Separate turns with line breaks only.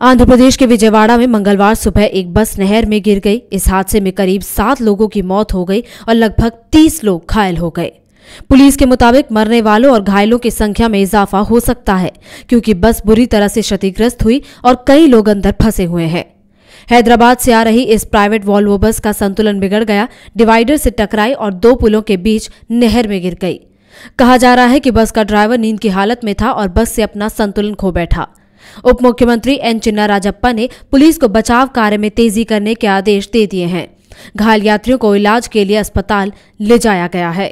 आंध्र प्रदेश के विजयवाड़ा में मंगलवार सुबह एक बस नहर में गिर गई। इस हादसे में करीब सात लोगों की मौत हो गई और लगभग तीस लोग घायल हो गए। पुलिस के मुताबिक मरने वालों और घायलों की संख्या में इजाफा हो सकता है, क्योंकि बस बुरी तरह से क्षतिग्रस्त हुई और कई लोग अंदर फंसे हुए हैं। हैदराबाद से आ रही इस प्राइवेट वॉल्वो बस का संतुलन बिगड़ गया। डिवाइडर से टकराई और दो पुलों के बीच नहर में गिर गई। कहा जा रहा है कि बस का ड्राइवर नींद की हालत में था और बस से अपना संतुलन खो बैठा। उप मुख्यमंत्री एन चिन्ना राजप्पा ने पुलिस को बचाव कार्य में तेज़ी करने के आदेश दे दिए हैं। घायल यात्रियों को इलाज के लिए अस्पताल ले जाया गया है।